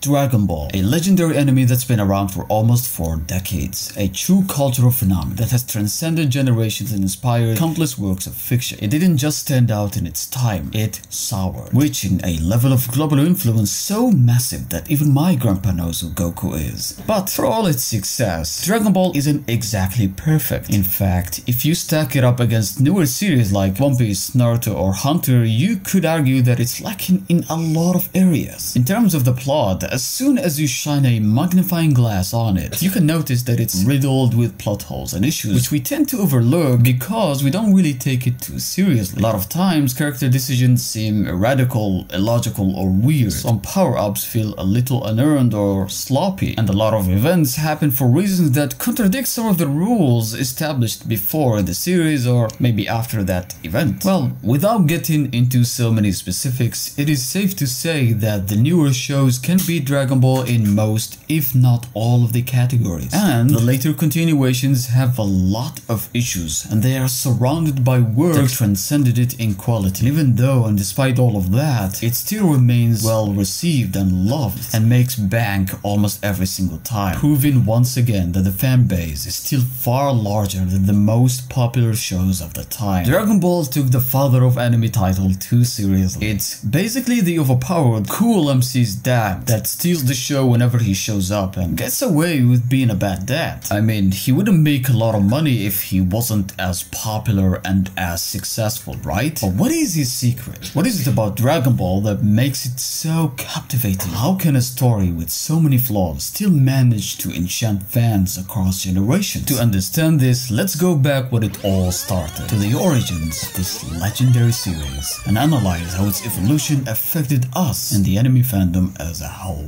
Dragon Ball, a legendary anime that's been around for almost four decades, a true cultural phenomenon that has transcended generations and inspired countless works of fiction. It didn't just stand out in its time, it soared, reaching a level of global influence so massive that even my grandpa knows who Goku is. But for all its success, Dragon Ball isn't exactly perfect. In fact, if you stack it up against newer series like One Piece, Naruto or Hunter, you could argue that it's lacking in a lot of areas. In terms of the plot, as soon as you shine a magnifying glass on it, you can notice that it's riddled with plot holes and issues which we tend to overlook because we don't really take it too seriously. A lot of times, character decisions seem radical, illogical, or weird. Some power-ups feel a little unearned or sloppy, and a lot of events happen for reasons that contradict some of the rules established before the series or maybe after that event. Well, without getting into so many specifics, it is safe to say that the newer shows can be Dragon Ball in most, if not all of the categories. And the later continuations have a lot of issues and they are surrounded by work that transcended it in quality. Even though and despite all of that, it still remains well received and loved and makes bank almost every single time, proving once again that the fan base is still far larger than the most popular shows of the time. Dragon Ball took the father of anime title too seriously. It's basically the overpowered, cool MC's dad that steals the show whenever he shows up and gets away with being a bad dad. I mean, he wouldn't make a lot of money if he wasn't as popular and as successful, right? But what is his secret? What is it about Dragon Ball that makes it so captivating? How can a story with so many flaws still manage to enchant fans across generations? To understand this, let's go back when it all started, to the origins of this legendary series, and analyze how its evolution affected us and the anime fandom as a whole.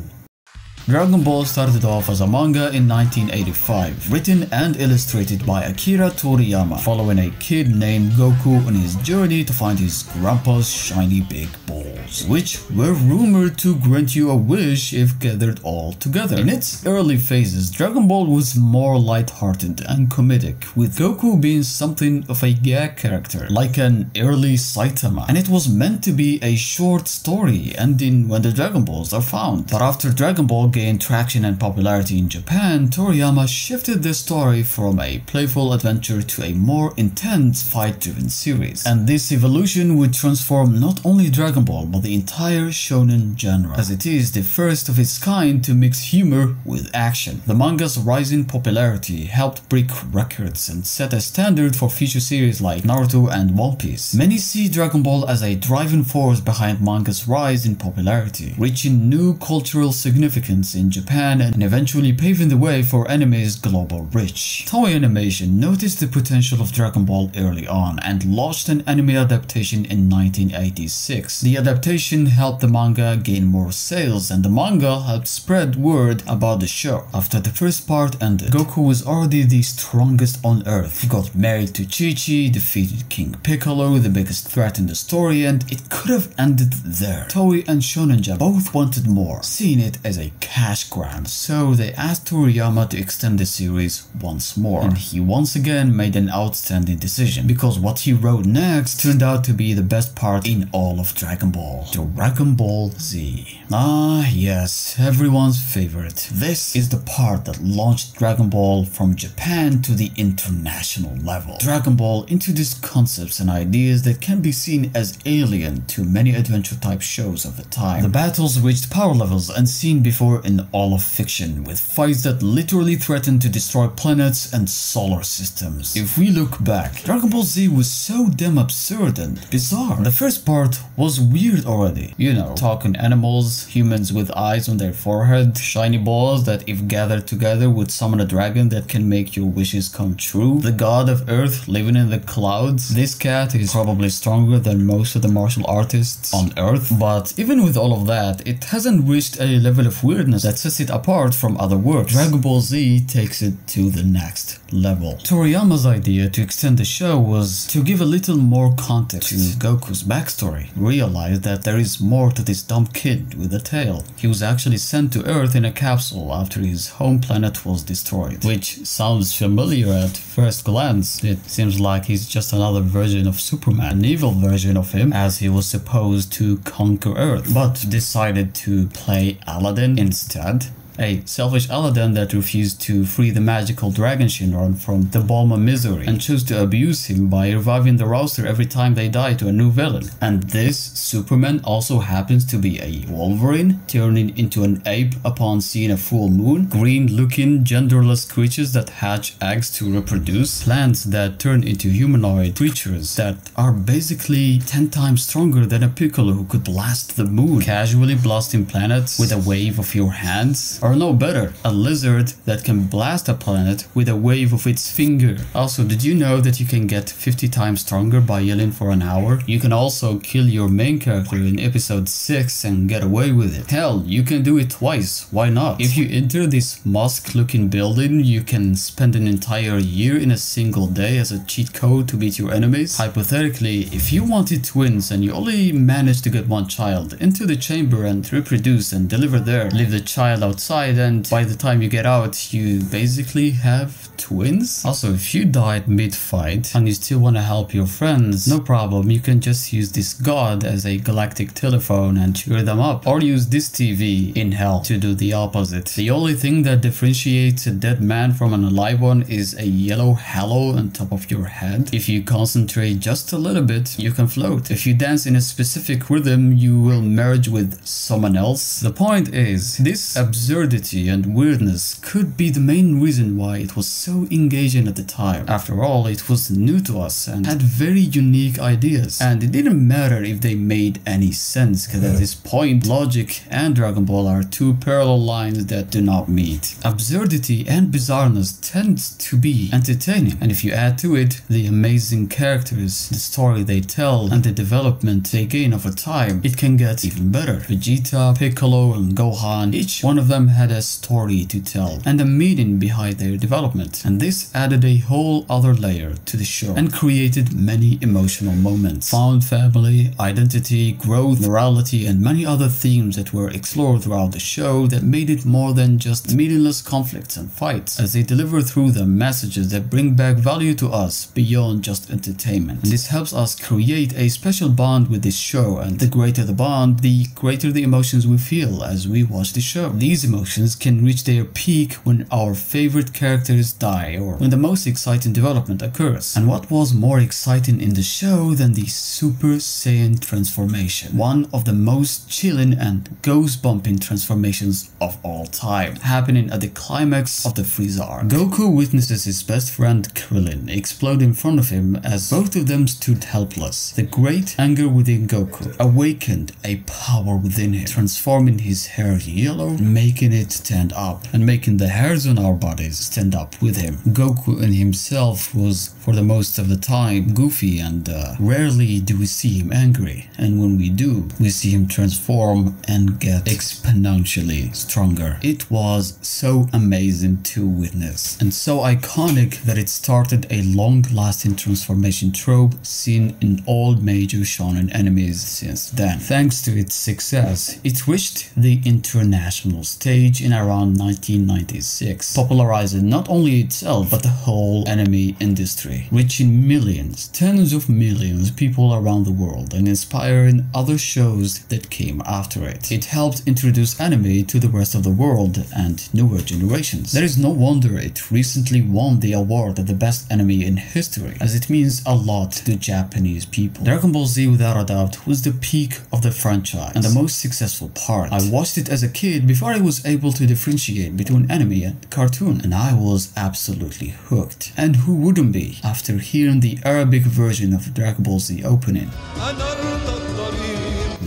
Dragon Ball started off as a manga in 1985, written and illustrated by Akira Toriyama, following a kid named Goku on his journey to find his grandpa's shiny big balls, which were rumored to grant you a wish if gathered all together. In its early phases, Dragon Ball was more light-hearted and comedic, with Goku being something of a gag character, like an early Saitama, and it was meant to be a short story ending when the Dragon Balls are found. But after Dragon Ball gained traction and popularity in Japan, Toriyama shifted the story from a playful adventure to a more intense fight-driven series. And this evolution would transform not only Dragon Ball but the entire shonen genre, as it is the first of its kind to mix humor with action. The manga's rising popularity helped break records and set a standard for future series like Naruto and One Piece. Many see Dragon Ball as a driving force behind manga's rise in popularity, reaching new cultural significance in Japan and eventually paving the way for anime's global reach. Toei Animation noticed the potential of Dragon Ball early on and launched an anime adaptation in 1986. The adaptation helped the manga gain more sales and the manga helped spread word about the show. After the first part ended, Goku was already the strongest on earth. He got married to Chi-Chi, defeated King Piccolo, the biggest threat in the story, and it could have ended there. Toei and Shonen Jump both wanted more, seeing it as a cash grab, so they asked Toriyama to extend the series once more, and he once again made an outstanding decision, because what he wrote next turned out to be the best part in all of Dragon Ball, Dragon Ball Z. Ah yes, everyone's favorite. This is the part that launched Dragon Ball from Japan to the international level. Dragon Ball introduced concepts and ideas that can be seen as alien to many adventure type shows of the time. The battles reached power levels unseen before in all of fiction, with fights that literally threaten to destroy planets and solar systems. If we look back, Dragon Ball Z was so damn absurd and bizarre. The first part was weird already. You know, talking animals, humans with eyes on their forehead, shiny balls that if gathered together would summon a dragon that can make your wishes come true, the god of earth living in the clouds. This cat is probably stronger than most of the martial artists on earth, but even with all of that, it hasn't reached a level of weirdness that sets it apart from other works. Dragon Ball Z takes it to the next level. Toriyama's idea to extend the show was to give a little more context to Goku's backstory. Realize that there is more to this dumb kid with a tail. He was actually sent to Earth in a capsule after his home planet was destroyed, which sounds familiar at first glance. It seems like he's just another version of Superman, an evil version of him as he was supposed to conquer Earth, but decided to play Aladdin instead Instead, a selfish Aladdin that refused to free the magical dragon Shenron from the Bulma misery and chose to abuse him by reviving the roster every time they die to a new villain. And this Superman also happens to be a Wolverine, turning into an ape upon seeing a full moon, green-looking genderless creatures that hatch eggs to reproduce, plants that turn into humanoid creatures that are basically 10 times stronger than a Piccolo who could blast the moon, casually blasting planets with a wave of your hands, or no better, a lizard that can blast a planet with a wave of its finger. Also, did you know that you can get 50 times stronger by yelling for an hour? You can also kill your main character in episode 6 and get away with it. Hell, you can do it twice, why not? If you enter this mosque looking building, you can spend an entire year in a single day as a cheat code to beat your enemies. Hypothetically, if you wanted twins and you only managed to get one child into the chamber and reproduce and deliver there, leave the child outside outside and by the time you get out you basically have twins. Also if you died mid-fight and you still want to help your friends, no problem you can just use this god as a galactic telephone and cheer them up or use this TV in hell to do the opposite. The only thing that differentiates a dead man from an alive one is a yellow halo on top of your head. If you concentrate just a little bit you can float. If you dance in a specific rhythm you will merge with someone else. The point is this absurd absurdity and weirdness could be the main reason why it was so engaging at the time. After all, it was new to us and had very unique ideas, and it didn't matter if they made any sense, because at this point, logic and Dragon Ball are two parallel lines that do not meet. Absurdity and bizarreness tend to be entertaining, and if you add to it the amazing characters, the story they tell, and the development they gain over time, it can get even better. Vegeta, Piccolo, and Gohan, each one of them had a story to tell and a meaning behind their development, and this added a whole other layer to the show and created many emotional moments. Found family, identity, growth, morality, and many other themes that were explored throughout the show that made it more than just meaningless conflicts and fights, as they deliver through them messages that bring back value to us beyond just entertainment. And this helps us create a special bond with this show, and the greater the bond, the greater the emotions we feel as we watch the show. These emotions emotions can reach their peak when our favorite characters die or when the most exciting development occurs. And what was more exciting in the show than the Super Saiyan transformation? One of the most chilling and ghost-bumping transformations of all time, happening at the climax of the Frieza arc. Goku witnesses his best friend Krillin explode in front of him as both of them stood helpless. The great anger within Goku awakened a power within him, transforming his hair yellow, making making it stand up and making the hairs on our bodies stand up with him. Goku in himself was for the most of the time goofy and uh, rarely do we see him angry and when we do we see him transform and get exponentially stronger. It was so amazing to witness and so iconic that it started a long-lasting transformation trope seen in all major shonen enemies since then. Thanks to its success, it reached the international stage in around 1996, popularizing not only itself but the whole anime industry, reaching millions, tens of millions of people around the world and inspiring other shows that came after it. It helped introduce anime to the rest of the world and newer generations. There is no wonder it recently won the award of the best anime in history, as it means a lot to Japanese people. Dragon Ball Z without a doubt was the peak of the franchise and the most successful part. I watched it as a kid before I was able to differentiate between anime and cartoon, and I was absolutely hooked. And who wouldn't be after hearing the Arabic version of Dragon Ball Z opening?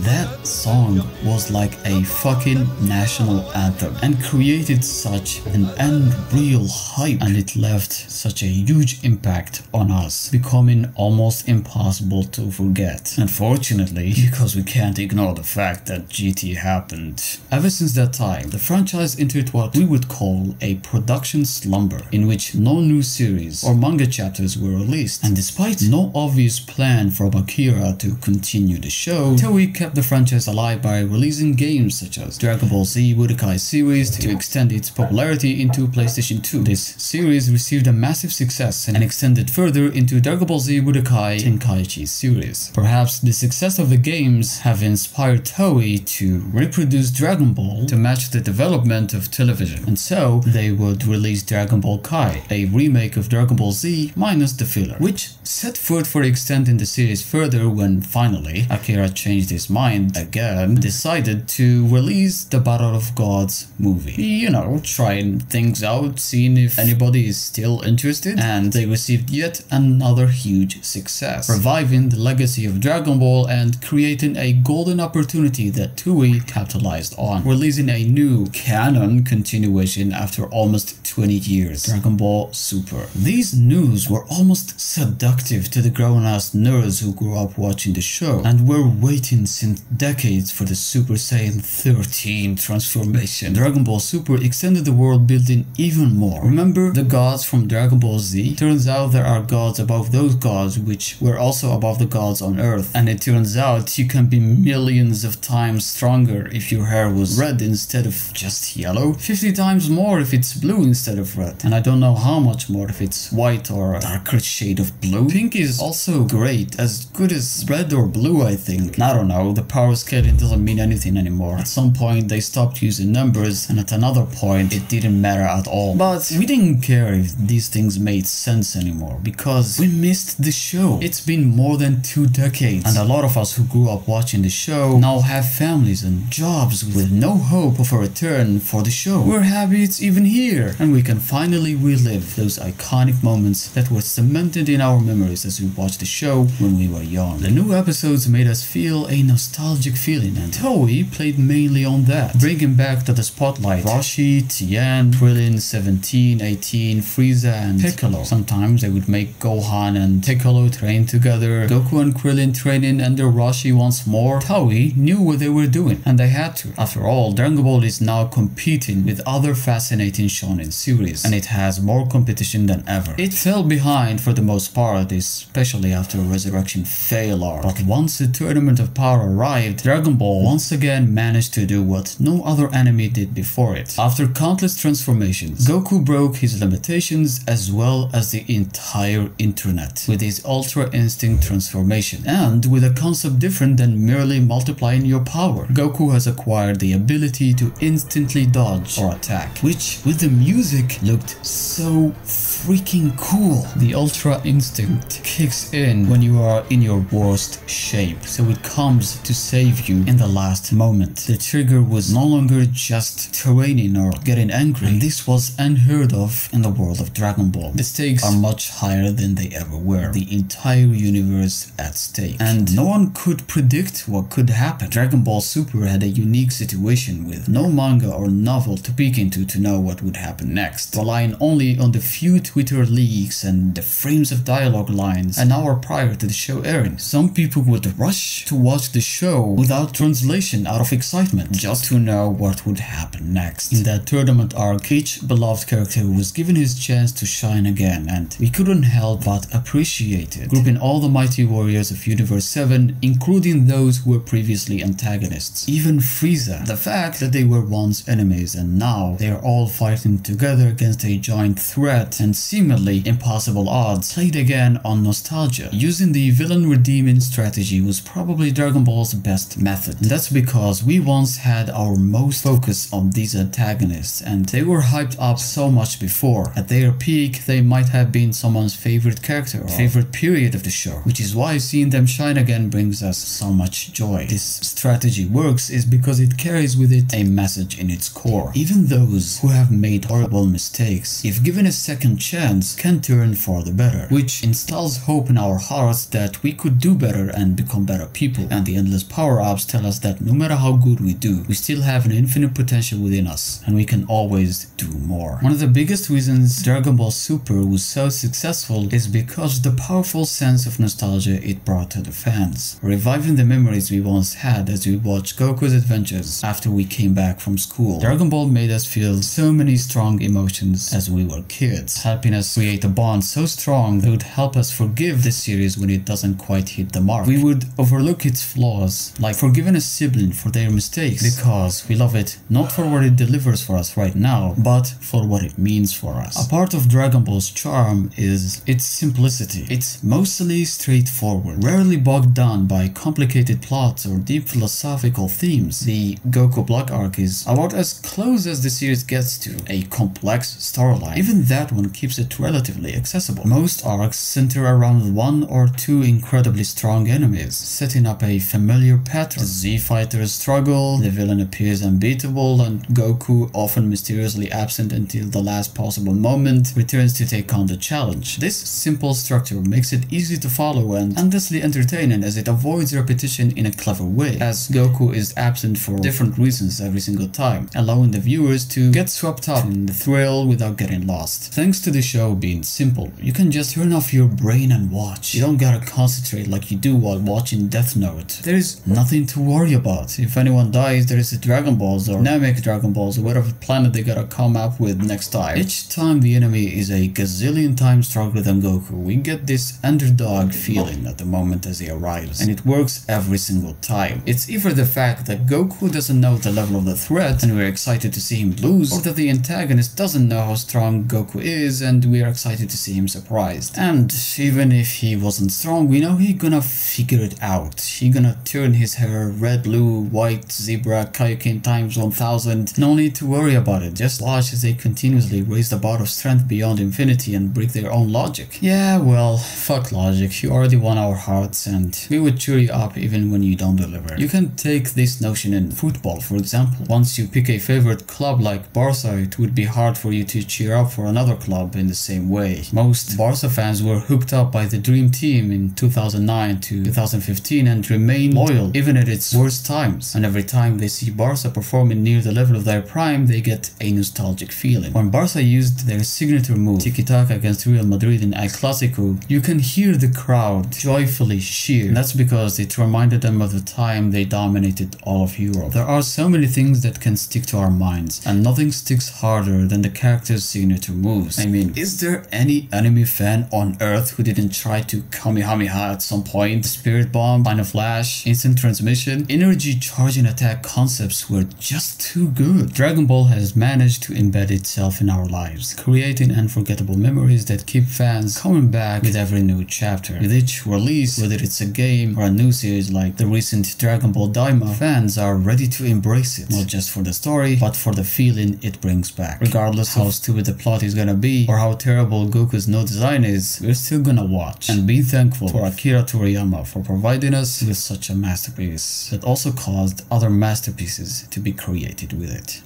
That song was like a fucking national anthem and created such an unreal hype and it left such a huge impact on us, becoming almost impossible to forget. Unfortunately, because we can't ignore the fact that GT happened. Ever since that time, the franchise entered what we would call a production slumber, in which no new series or manga chapters were released. And despite no obvious plan from Akira to continue the show, Toei kept the franchise alive by releasing games such as Dragon Ball Z Budokai series to extend its popularity into PlayStation 2. This series received a massive success and extended further into Dragon Ball Z Budokai Tenkaichi series. Perhaps the success of the games have inspired Toei to reproduce Dragon Ball to match the development of television, and so they would release Dragon Ball Kai, a remake of Dragon Ball Z minus the filler, which set foot for extending the series further when finally Akira changed his mind again, decided to release the Battle of Gods movie. You know, trying things out, seeing if anybody is still interested, and they received yet another huge success, reviving the legacy of Dragon Ball and creating a golden opportunity that Toei capitalized on, releasing a new canon continuation after almost 20 years, Dragon Ball Super. These news were almost seductive to the grown-ass nerds who grew up watching the show and were waiting since decades for the Super Saiyan 13 transformation. Dragon Ball Super extended the world building even more. Remember the gods from Dragon Ball Z? Turns out there are gods above those gods which were also above the gods on Earth. And it turns out you can be millions of times stronger if your hair was red instead of just yellow. 50 times more if it's blue instead of red. And I don't know how much more if it's white or a darker shade of blue. Pink is also great, as good as red or blue I think. I don't know, the power scaling doesn't mean anything anymore. At some point they stopped using numbers and at another point it didn't matter at all. But we didn't care if these things made sense anymore because we missed the show. It's been more than two decades and a lot of us who grew up watching the show now have families and jobs with no hope of a return for the show. We're happy it's even here and we can finally relive those iconic moments that were cemented in our memories as we watched the show when we were young. The new episodes made us feel a nostalgic feeling and oh, Toei played mainly on that, bringing back to the spotlight Roshi, Tien, Krillin, 17, 18, Frieza and Piccolo. Sometimes they would make Gohan and Piccolo train together, Goku and Krillin training under Roshi once more. Toei knew what they were doing and they had to. After all, Dragon Ball is now competing with other fascinating shonen series and it has more competition than ever. It fell behind for the most part, especially after Resurrection Fail arc. But once the Tournament of Power arrived, Dragon Ball once again managed to do what no other anime did before it. After countless transformations, Goku broke his limitations as well as the entire internet with his Ultra Instinct transformation and with a concept different than merely multiplying your power. Goku has acquired the ability to instantly dodge or attack, which with the music looked so freaking cool. The Ultra Instinct kicks in when you are in your worst shape, so it comes to save you in the last moment. The trigger was no longer just training or getting angry, and this was unheard of in the world of Dragon Ball. The stakes are much higher than they ever were. The entire universe at stake. And no one could predict what could happen. Dragon Ball Super had a unique situation with no manga or novel to peek into to know what would happen next, relying only on the few Twitter leaks and the frames of dialogue lines an hour prior to the show airing. Some people would rush to watch the show without translation out of excitement, just to know what would happen next. In that tournament arc, each beloved character was given his chance to shine again, and we couldn't help but appreciate it, grouping all the mighty warriors of Universe 7, including those who were previously antagonists. Even Frieza, the fact that they were once enemies and now they are all fighting together against a giant threat and seemingly impossible odds, played again on nostalgia. Using the villain redeeming strategy was probably Dragon Best method. And that's because we once had our most focus on these antagonists and they were hyped up so much before. At their peak, they might have been someone's favorite character or favorite period of the show, which is why seeing them shine again brings us so much joy. This strategy works is because it carries with it a message in its core. Even those who have made horrible mistakes, if given a second chance, can turn for the better, which instills hope in our hearts that we could do better and become better people. And the endless power-ups tell us that no matter how good we do, we still have an infinite potential within us, and we can always do more. One of the biggest reasons Dragon Ball Super was so successful is because the powerful sense of nostalgia it brought to the fans, reviving the memories we once had as we watched Goku's adventures after we came back from school. Dragon Ball made us feel so many strong emotions as we were kids, helping us create a bond so strong that would help us forgive the series when it doesn't quite hit the mark. We would overlook its flaws like forgiving a sibling for their mistakes, because we love it not for what it delivers for us right now, but for what it means for us. A part of Dragon Ball's charm is its simplicity. It's mostly straightforward, rarely bogged down by complicated plots or deep philosophical themes. The Goku Black arc is about as close as the series gets to a complex storyline. Even that one keeps it relatively accessible. Most arcs center around one or two incredibly strong enemies, setting up a familiar pattern. The Z fighters struggle, the villain appears unbeatable, and Goku, often mysteriously absent until the last possible moment, returns to take on the challenge. This simple structure makes it easy to follow and endlessly entertaining as it avoids repetition in a clever way, as Goku is absent for different reasons every single time, allowing the viewers to get swept up in the thrill without getting lost. Thanks to the show being simple, you can just turn off your brain and watch. You don't gotta concentrate like you do while watching Death Note. There is nothing to worry about. If anyone dies, there is a Dragon Balls or Namek Dragon Balls or whatever planet they gotta come up with next time. Each time the enemy is a gazillion times stronger than Goku, we get this underdog feeling at the moment as he arrives, and it works every single time. It's either the fact that Goku doesn't know the level of the threat and we're excited to see him lose, or that the antagonist doesn't know how strong Goku is and we're excited to see him surprised. And even if he wasn't strong, we know he gonna figure it out. He gonna turn his hair red, blue, white, zebra, Kaioken times 1000. No need to worry about it, just watch as they continuously raise the bar of strength beyond infinity and break their own logic. Yeah, well, fuck logic, you already won our hearts and we would cheer you up even when you don't deliver. You can take this notion in football, for example. Once you pick a favorite club like Barca, it would be hard for you to cheer up for another club in the same way. Most Barca fans were hooked up by the Dream Team in 2009 to 2015 and remain loyal even at its worst times. And every time they see Barca performing near the level of their prime, they get a nostalgic feeling. When Barca used their signature move, tiki-taka against Real Madrid in El Clasico, you can hear the crowd joyfully cheer. And that's because it reminded them of the time they dominated all of Europe. There are so many things that can stick to our minds, and nothing sticks harder than the character's signature moves. I mean, is there any anime fan on earth who didn't try to Kamehameha at some point? Spirit Bomb, Final Flash, Instant Transmission, energy charging attack concepts were just too good. Dragon Ball has managed to embed itself in our lives, creating unforgettable memories that keep fans coming back with every new chapter. With each release, whether it's a game or a new series like the recent Dragon Ball Daima, fans are ready to embrace it, not just for the story, but for the feeling it brings back. Regardless how stupid the plot is gonna be or how terrible Goku's no design is, we're still gonna watch and be thankful for Akira Toriyama for providing us with such a masterpiece that also caused other masterpieces to be created with it.